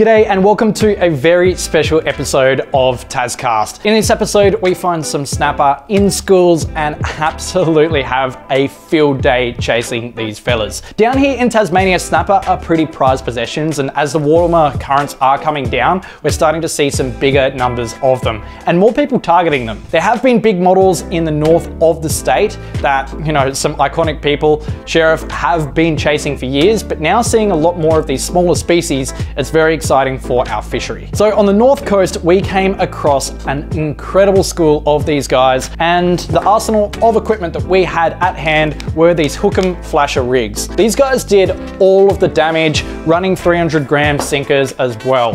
G'day and welcome to a very special episode of Tascast. In this episode, we find some snapper in schools and absolutely have a field day chasing these fellas. Down here in Tasmania, snapper are pretty prized possessions and as the warmer currents are coming down, we're starting to see some bigger numbers of them and more people targeting them. There have been big models in the north of the state that, you know, some iconic people, sheriff, have been chasing for years, but now seeing a lot more of these smaller species, it's very exciting exciting for our fishery. So on the north coast, we came across an incredible school of these guys and the arsenal of equipment that we had at hand were these Hook'em flasher rigs. These guys did all of the damage running 300 gram sinkers as well.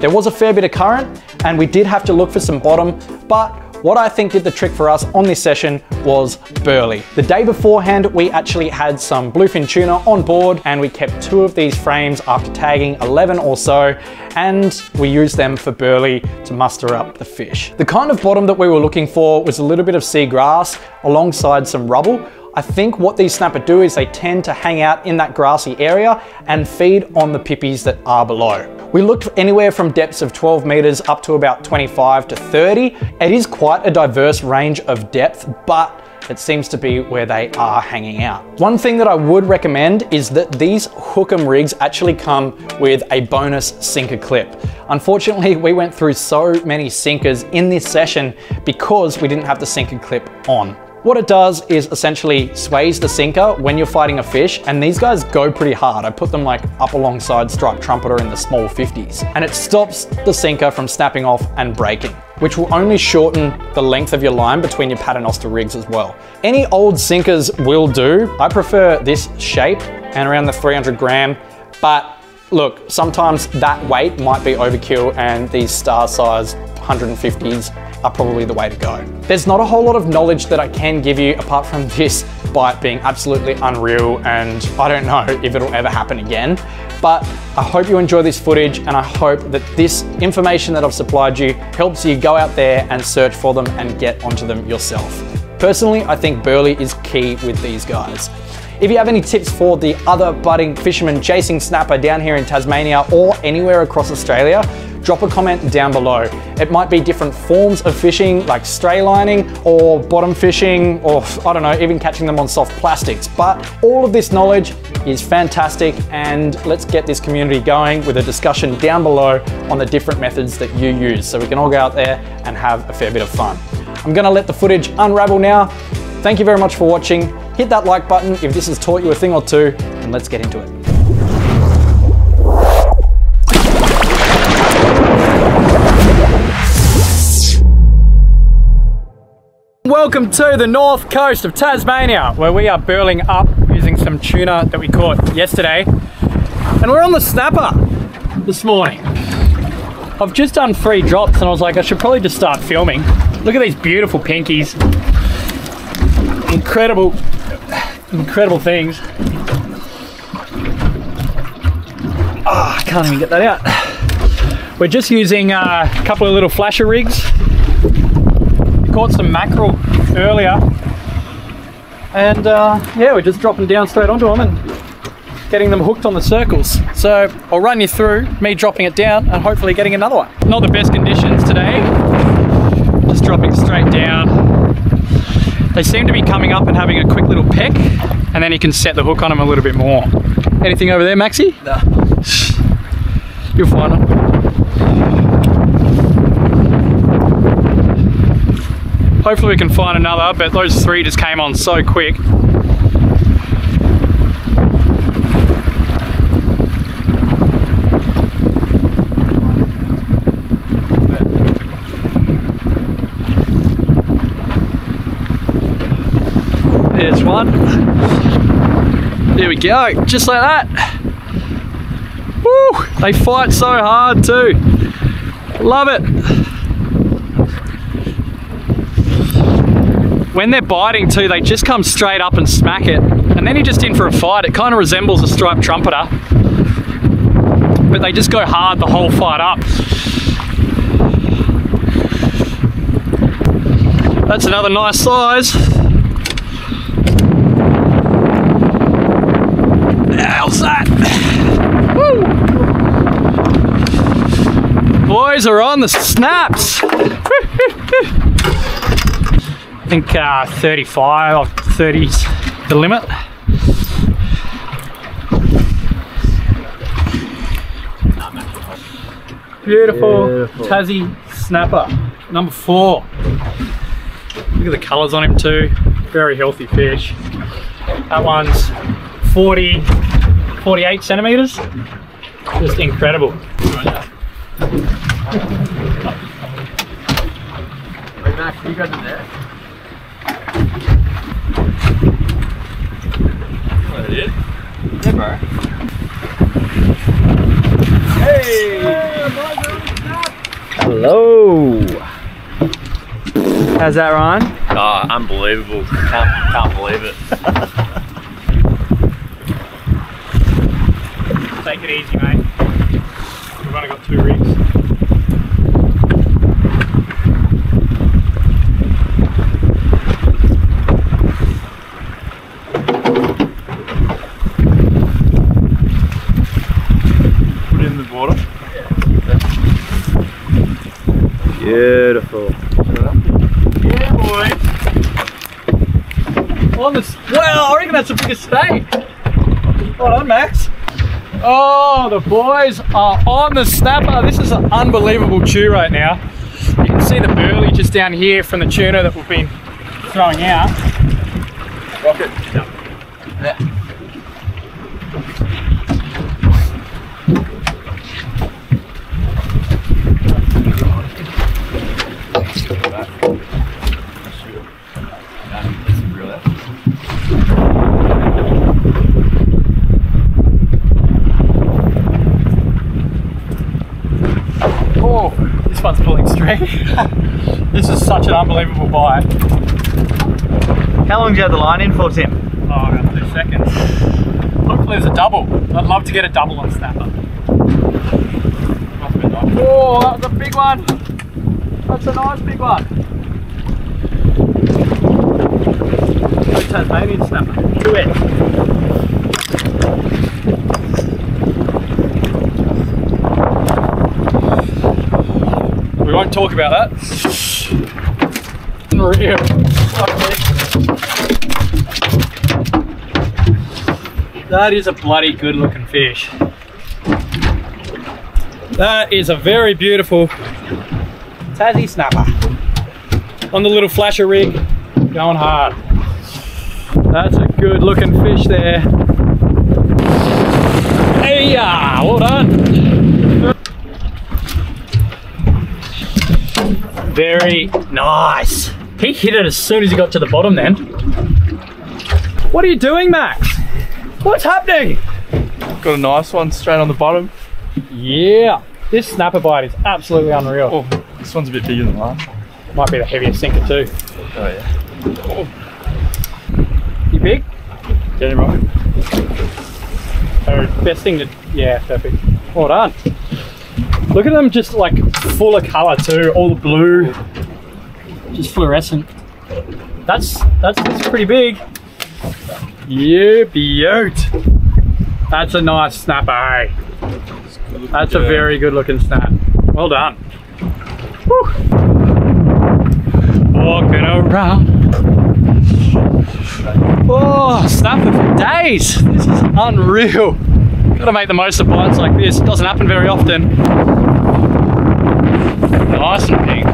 There was a fair bit of current and we did have to look for some bottom, but what I think did the trick for us on this session was burley. The day beforehand, we actually had some bluefin tuna on board and we kept two of these frames after tagging 11 or so, and we used them for burley to muster up the fish. The kind of bottom that we were looking for was a little bit of seagrass alongside some rubble. I think what these snapper do is they tend to hang out in that grassy area and feed on the pippies that are below. We looked anywhere from depths of 12 meters up to about 25 to 30. It is quite a diverse range of depth, but it seems to be where they are hanging out. One thing that I would recommend is that these Hook'em rigs actually come with a bonus sinker clip. Unfortunately, we went through so many sinkers in this session because we didn't have the sinker clip on. What it does is essentially sways the sinker when you're fighting a fish, and these guys go pretty hard. I put them like up alongside striped trumpeter in the small 50s, and it stops the sinker from snapping off and breaking which will only shorten the length of your line between your paternoster rigs as well. Any old sinkers will do. I prefer this shape and around the 300 gram, but look, sometimes that weight might be overkill and these star size 150s are probably the way to go. There's not a whole lot of knowledge that I can give you apart from this bite being absolutely unreal and I don't know if it'll ever happen again. But I hope you enjoy this footage and I hope that this information that I've supplied you helps you go out there and search for them and get onto them yourself. Personally, I think burley is key with these guys. If you have any tips for the other budding fishermen chasing snapper down here in Tasmania or anywhere across Australia, drop a comment down below. It might be different forms of fishing like stray lining or bottom fishing or I don't know, even catching them on soft plastics. But all of this knowledge is fantastic and let's get this community going with a discussion down below on the different methods that you use so we can all go out there and have a fair bit of fun. I'm gonna let the footage unravel now. Thank you very much for watching. Hit that like button if this has taught you a thing or two and let's get into it. Welcome to the north coast of Tasmania, where we are burleying up using some tuna that we caught yesterday. And we're on the snapper this morning. I've just done three drops and I was like, I should probably just start filming. Look at these beautiful pinkies. Incredible, incredible things. Oh, I can't even get that out. We're just using uh, a couple of little flasher rigs. Caught some mackerel earlier. And uh, yeah we're just dropping down straight onto them and getting them hooked on the circles. So I'll run you through me dropping it down and hopefully getting another one. Not the best conditions today. Just dropping straight down they seem to be coming up and having a quick little peck and then you can set the hook on them a little bit more anything over there Maxi? No. You'll find them. Hopefully we can find another, but those three just came on so quick. There's one. There we go, just like that. Woo! They fight so hard too. Love it. when they're biting too, they just come straight up and smack it. And then you're just in for a fight. It kind of resembles a striped trumpeter. But they just go hard the whole fight up. That's another nice size. That? Woo! boys are on the snaps. I think uh, 35 or 30's the limit. Beautiful, Beautiful. Tassie snapper, number four. Look at the colours on him too. Very healthy fish. That one's 40, 48 centimetres. Just incredible. Max, you got them there? What it is? Yeah, bro. Hello. How's that, Ryan? Oh, unbelievable. Can't, can't believe it. Take it easy, mate. We've only got two rigs. Put it in the water. Beautiful. Yeah, boy. On the s- well, I reckon that's the biggest steak. Hold on, Max. Oh, the boys are on the snapper. This is an unbelievable chew right now. You can see the burley just down here from the tuna that we've been throwing out. Rocket. Oh, this one's this is such an unbelievable bite. How long did you have the line in for, Tim? Oh, about two seconds. Hopefully there's a double. I'd love to get a double on snapper. Oh, that was a big one. That's a nice big one. No Tasmanian snapper. Two X. We won't talk about that. That is a bloody good looking fish. That is a very beautiful Tassie snapper. On the little flasher rig, going hard. That's a good looking fish there. Hey, yeah, well done. Very nice. He hit it as soon as he got to the bottom then. What are you doing, Max? What's happening? Got a nice one straight on the bottom. Yeah, this snapper bite is absolutely unreal. Oh, this one's a bit bigger than last. Might be the heaviest sinker too. Oh yeah. Oh. You big? Get him right. Oh, best thing to, yeah, perfect. Well done. Look at them just like full of colour too, all the blue, just fluorescent. That's, that's, that's pretty big. Yeah, beaut. That's a nice snapper, eh? hey? That's a very good looking snap. Well done. Whew. Walking around. Oh, snapping for days. This is unreal. Gotta make the most of bites like this. It doesn't happen very often. And big.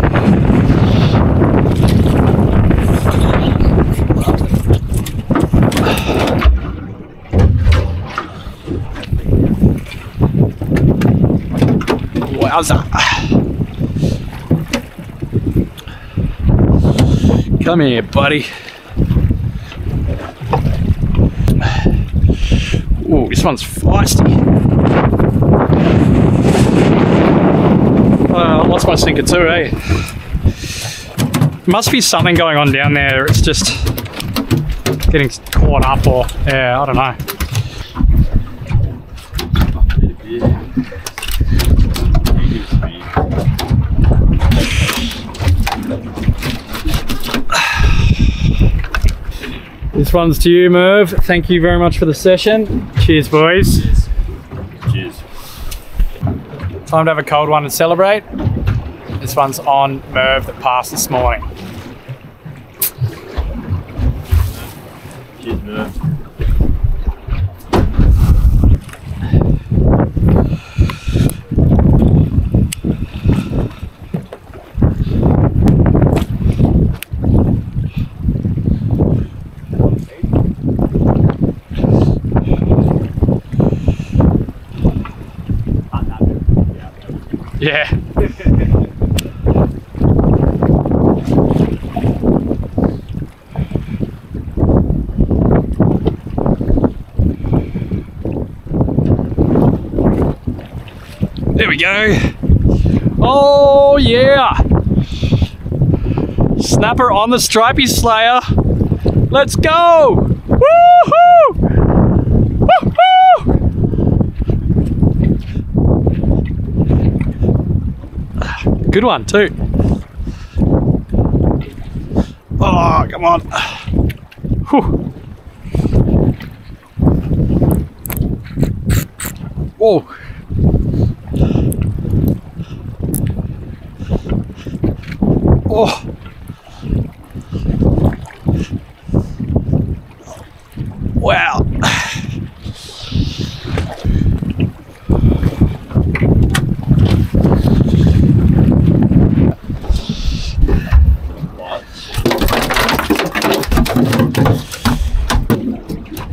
Wowza. Come here, buddy. Ooh, this one's feisty. Uh, I lost my sinker too, eh? Must be something going on down there. It's just getting caught up, or yeah, I don't know. This one's to you, Merv. Thank you very much for the session. Cheers, boys. Cheers. Time to have a cold one and celebrate. This one's on Merv that passed this morning. Cheers, Merv. Yeah. There we go. Oh yeah. Snapper on the stripey slayer. Let's go. Woohoo! Good one too. Oh, come on. Whew. Whoa. Oh. Wow.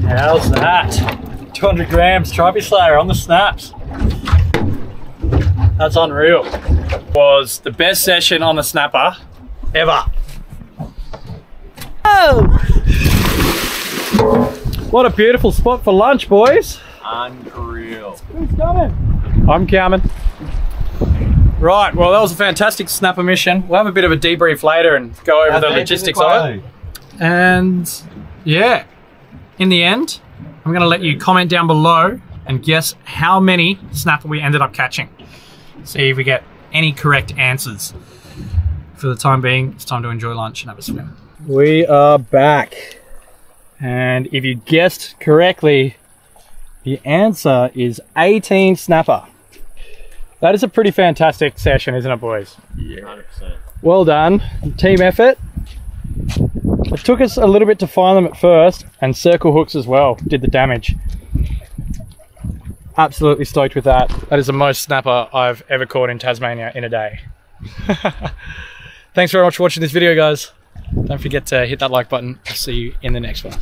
How's that? 200 grams Stripey Slayer on the snaps. That's unreal. Was the best session on the snapper ever. Oh! What a beautiful spot for lunch, boys. Unreal. Who's coming? I'm coming. Right, well, that was a fantastic snapper mission. We'll have a bit of a debrief later and go over the logistics of it. And yeah, in the end, I'm going to let you comment down below and guess how many snapper we ended up catching. See if we get any correct answers. For the time being, it's time to enjoy lunch and have a swim. We are back. And if you guessed correctly, the answer is 18 snapper. That is a pretty fantastic session, isn't it, boys? Yeah. 100%. Well done. Team effort. It took us a little bit to find them at first, and circle hooks as well did the damage. Absolutely stoked with that. That is the most snapper I've ever caught in Tasmania in a day. Thanks very much for watching this video, guys. Don't forget to hit that like button. I'll see you in the next one.